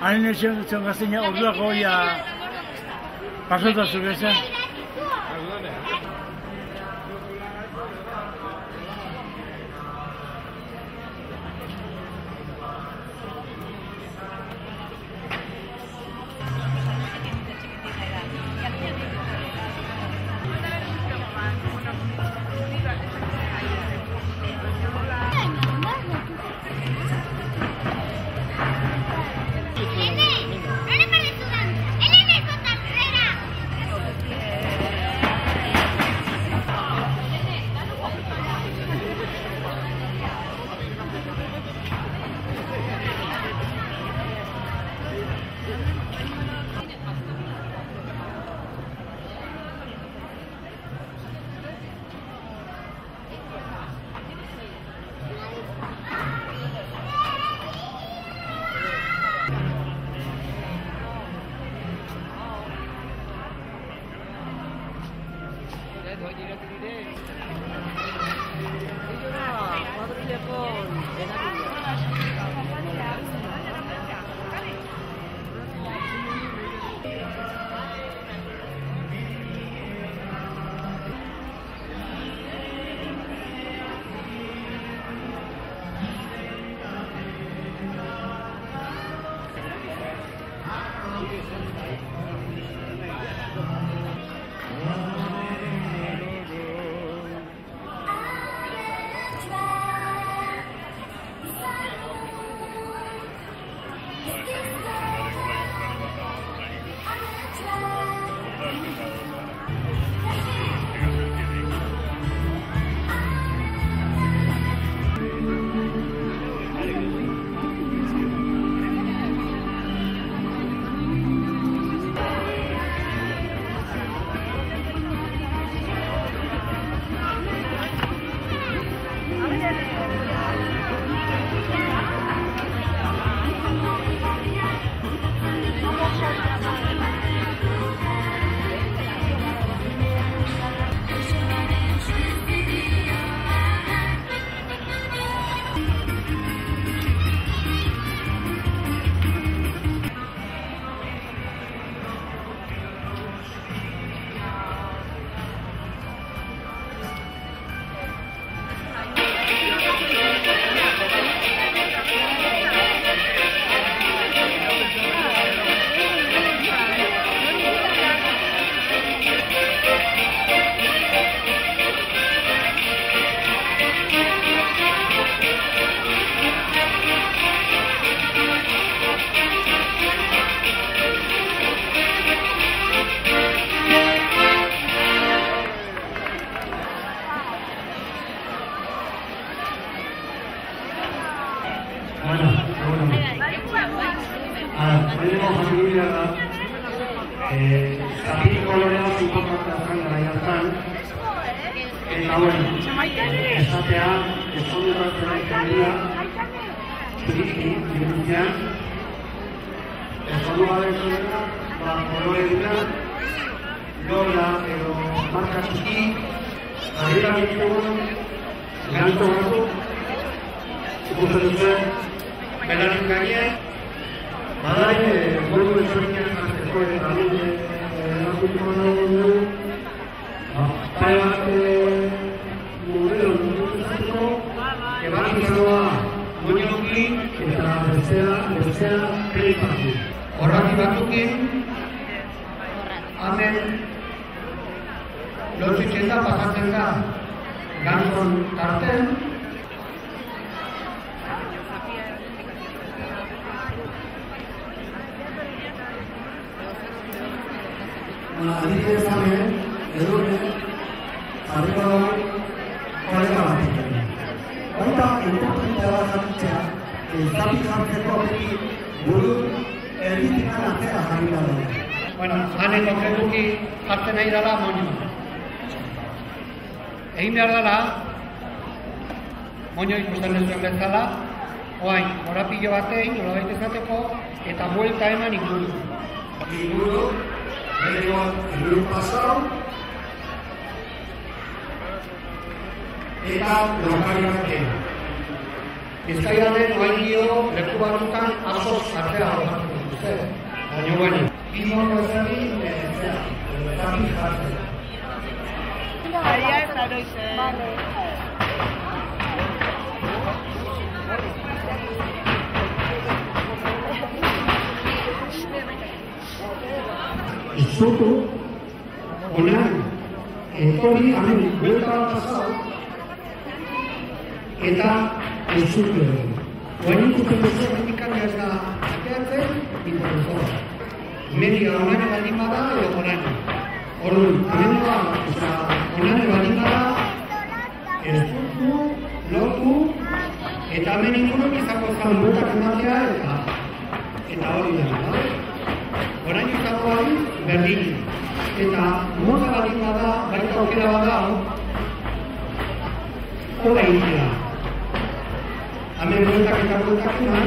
hain etxen zen gazteina orduako ia pasota zuk esan. Bueno, lehenengo familia da, eh, zati kolorea inportantea zen gara jartan, eta bueno, esatea, eskondu batzen aitzen dira, iriki, irikitzean, eskondu gabe ba, kolore dira, lola edo marka txiki, Arriba ditugu, ganto batzuk, ikusten duten, belarik gainean, badai, modu ezberdinak jartzeko eta dugu, pare bat modelo dutuzeko, ebat izangoa moinokin eta bestea, bestea kripatu. Horraki batzukin, hemen lotxitzen da, pasatzen da, gantzon tarten, adibidez hemen, edurne, jarriko dugu, koleka bat. Baita, importantea da jartzea, zapi jartzeko beti buru erditikan atzera jarri da dugu. Bueno, hane konkretuki jartzen nahi dela moño. Egin behar dela, moño ikusten ez duen bezala, oain, morapillo batein, nola baita izateko, eta buelta eman inguru. Inguru, Anyone who pasó? eta lokalitatena. Bizkairaren oailio leku batzutan asoz artera jokatu dute, baina baina. Aria. Vale. Soto, onan, etorri, hamen, buelta bat pasau, eta ez zutu edo. Oain ikusten duzu, hendikan ez da ateatzen, informazioa. Media onan baldin bada, edo onan. Orduan, hemen da, eta onan baldin bada, ez zutu, lortu, eta hemen inguruan izango zan bueltak ematea, eta eta hori da, da? Orain izango hori, berdin. Eta mota baldin bada, baita aukera bada, hori egitea. Hemen bueltak eta bueltak eman,